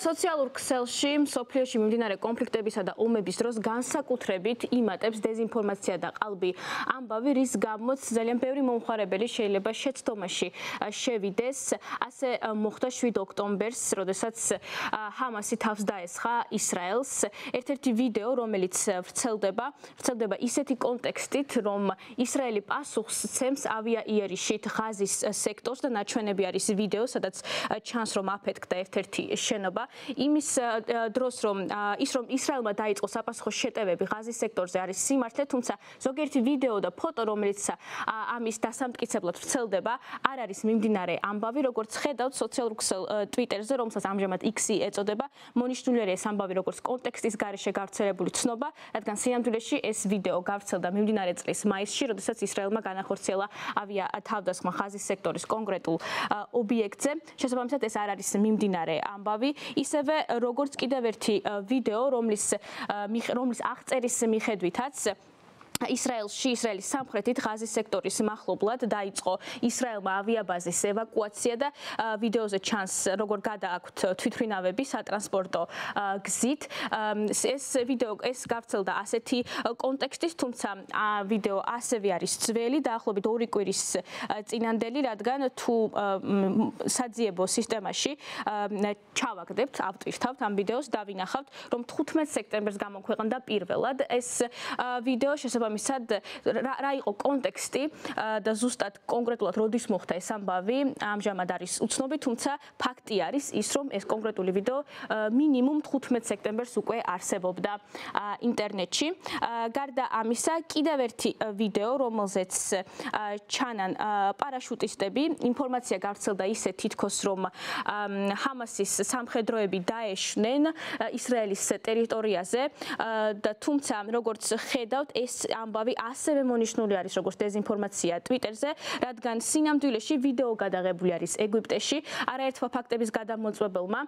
სოციალურ ქსელში სოფლიოში მიმდინარე კონფლიქტებისა და ომების დროს განსაკუთრებით იმატებს დეზინფორმაცია და ყალბი ამბავი, რის გამოც ძალიან ბევრი მომხარებელი შეიძლება შეცდომაში შევიდეს. ასე მოხდა 7 ოქტომბერს, როდესაც ჰამასი თავს დაესხა ისრაელს. ერთ-ერთი ვიდეო, რომელიც ვრცელდება, ვრცელდება ისეთი კონტექსტით, რომ ისრაელი პასუხს ცემს ავიაიერიშით ღაზის სექტორს და ნაჩვენები არის ვიდეო, სადაც ჩანს რომ აფეთქდა ერთ-ერთი შენობა. იმის დროს რომ ის რომ ისრაელმა დაიწყო საფასხო შეტევები ღაზის სექტორზე არის სიმართლე, თუმცა ზოგიერთი ვიდეო და ფოტო რომელიც ამის დასამტკიცებლად ვრცელდება, არ არის მიმდინარე ამბავი, როგორც ხედავთ სოციალურ ქსელ ტვიტერზე, რომელსაც ამჟამად X-ი ეწოდება, მონიშნულია ეს ამბავი როგორც კონტექსტის გარეშე გავრცელებული ცნობა, რადგან სიამდვილეში ეს ვიდეო გავრცელდა მიმდინარე წლის მაისში, როდესაც ისრაელმა განახორციელა ავია თავდასხმა ღაზის სექტორის კონკრეტულ ობიექტზე. შესაბამისად ეს არ არის მიმდინარე ამბავი. ისევე როგორც კიდევ ერთი ვიდეო, რომლის რომლის აღწერის მიხედვითაც ისრაელში ისრაელის სამხრეთით ღაზის სექტორის მახლობლად დაიწყო ისრაელმა ავიაბაზის ევაკუაცია და ვიდეოზე ჩანს როგორ გადააქვთ თვითფრინავები სატრანსპორტო გზით. ეს ვიდეო ეს გავრცელდა ასეთი კონტექსტის თუმცა ვიდეო ასევე არის ძველი დაახლოებით ორი კვირის წინანდელი რადგან თუ საძიებო სისტემაში ჩავაგდებთ ავტვირთავთ ამ ვიდეოს და ვინახავთ რომ 15 სექტემბერს გამოქვეყნდა პირველად ეს ვიდეო შესაძლოა შესაბამისად რა იყო კონტექსტი და ზუსტად კონკრეტულად როდის მოხდა ეს ამბავი? ამჟამად არის უცნობი თუმცა ფაქტი არის ის რომ ეს კონკრეტული ვიდეო მინიმუმ 15 სექტემბერს უკვე არსებობდა ინტერნეტში. გარდა ამისა კიდევ ერთი ვიდეო რომელზეც ჩანან პარაშუტისტები ინფორმაცია გავრცელდა ისე თითქოს რომ ჰამასის სამხედროები დაეშნენ ისრაელის ტერიტორიაზე და თუმცა როგორც ხედავთ ეს ამბავი ასევე მონიშნული არის როგორც დეზინფორმაცია Twitter-ზე, რადგან სინამდვილეში ვიდეო გადაღებული არის ეგვიპტეში. არაერთმა ფაქტების გადამოწმებელმა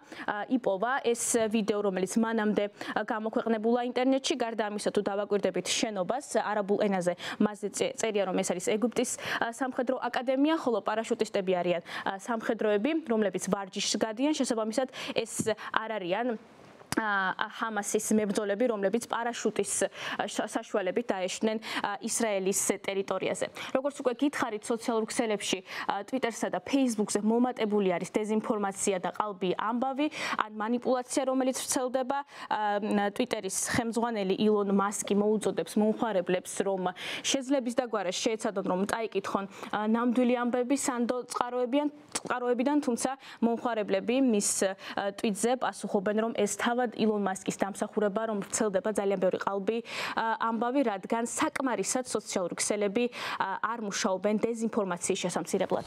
იპოვა ეს ვიდეო, რომელიც მანამდე გამოქვეყნებულა ინტერნეტში, გარდა ამისა თუ დავაკვირდებით შენობას არაბულ ენაზე, მასზე წერია რომ ეს არის ეგვიპტის სამხედრო აკადემია, ხოლო პარაშუტისტები არიან სამხედროები, რომლებიც ვარჯიშს გადიან, შესაბამისად ეს არ არიან ჰამასის მებრძოლები, რომლებიც პარაშუტის საშუალებით დაეშნენ ისრაელის ტერიტორიაზე. როგორც უკვე გითხარით, სოციალურ ქსელებში, Twitter-სა და Facebook-ზე მომატებული არის დეзинფორმაცია და ყალბი ამბავი, ან манипуляция, რომელიც ვრცელდება. Twitter-ის ხელმძღვანელი ილონ მასკი მოუწოდებს მომხარებლებს, რომ შეძლების დაგვარას შეეცადონ, რომ წაიკითხონ ნამდვილი ამბები, სანდო წყაროებიდან, წყაროებიდან, თუმცა მომხარებლები მის ტვიტზე პასუხობენ, რომ ეს თავ თავად ილონ მასკის დამსახურება რომ ვრცელდება ძალიან ბევრი ყალბი ამბავი რადგან საკმარისად სოციალური ქსელები არ მუშაობენ დეზინფორმაციის შესამცირებლად